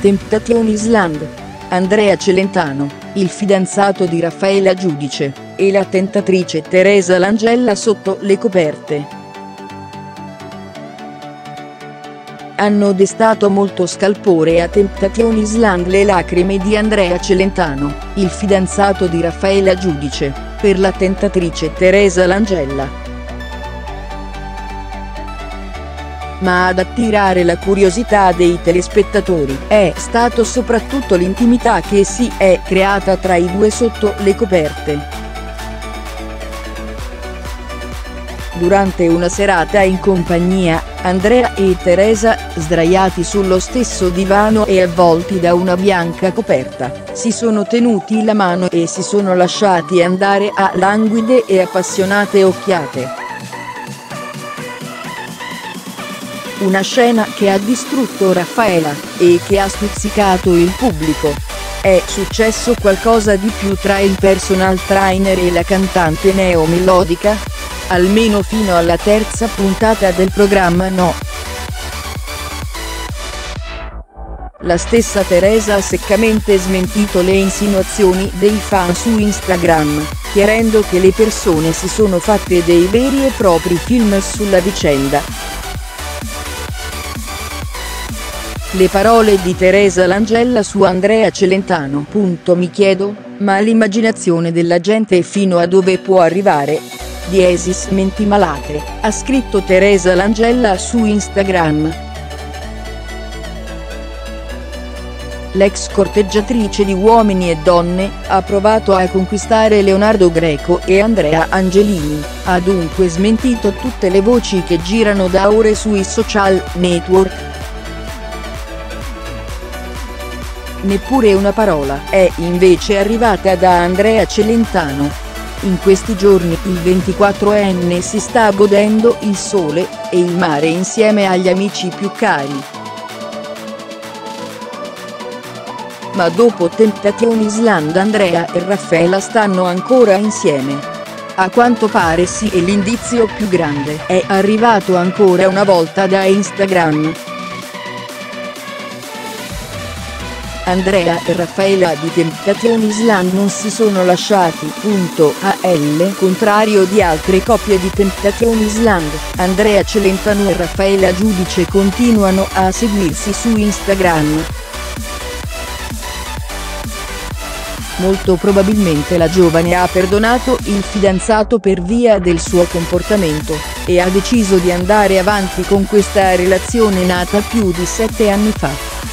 Temptation Island. Andrea Celentano, il fidanzato di Raffaella Giudice, e la tentatrice Teresa Langella sotto le coperte. hanno destato molto scalpore a Temptation Island le lacrime di Andrea Celentano, il fidanzato di Raffaella Giudice, per la tentatrice Teresa Langella. Ma ad attirare la curiosità dei telespettatori è stato soprattutto l'intimità che si è creata tra i due sotto le coperte. Durante una serata in compagnia, Andrea e Teresa, sdraiati sullo stesso divano e avvolti da una bianca coperta, si sono tenuti la mano e si sono lasciati andare a languide e appassionate occhiate. Una scena che ha distrutto Raffaela, e che ha stuzzicato il pubblico. È successo qualcosa di più tra il personal trainer e la cantante neomelodica? almeno fino alla terza puntata del programma No. La stessa Teresa ha seccamente smentito le insinuazioni dei fan su Instagram, chiarendo che le persone si sono fatte dei veri e propri film sulla vicenda. Le parole di Teresa Langella su Andrea Celentano. Mi chiedo, ma l'immaginazione della gente fino a dove può arrivare? Diesis menti malate, ha scritto Teresa Langella su Instagram. L'ex corteggiatrice di Uomini e Donne, ha provato a conquistare Leonardo Greco e Andrea Angelini, ha dunque smentito tutte le voci che girano da ore sui social network. Neppure una parola è invece arrivata da Andrea Celentano, in questi giorni il 24enne si sta godendo il sole e il mare insieme agli amici più cari. Ma dopo Temptation Island Andrea e Raffaella stanno ancora insieme. A quanto pare sì e l'indizio più grande è arrivato ancora una volta da Instagram. Andrea e Raffaella di Temptation Island non si sono lasciati. Punto AL contrario di altre coppie di Temptation Island, Andrea Celentano e Raffaella Giudice continuano a seguirsi su Instagram. Molto probabilmente la giovane ha perdonato il fidanzato per via del suo comportamento, e ha deciso di andare avanti con questa relazione nata più di sette anni fa.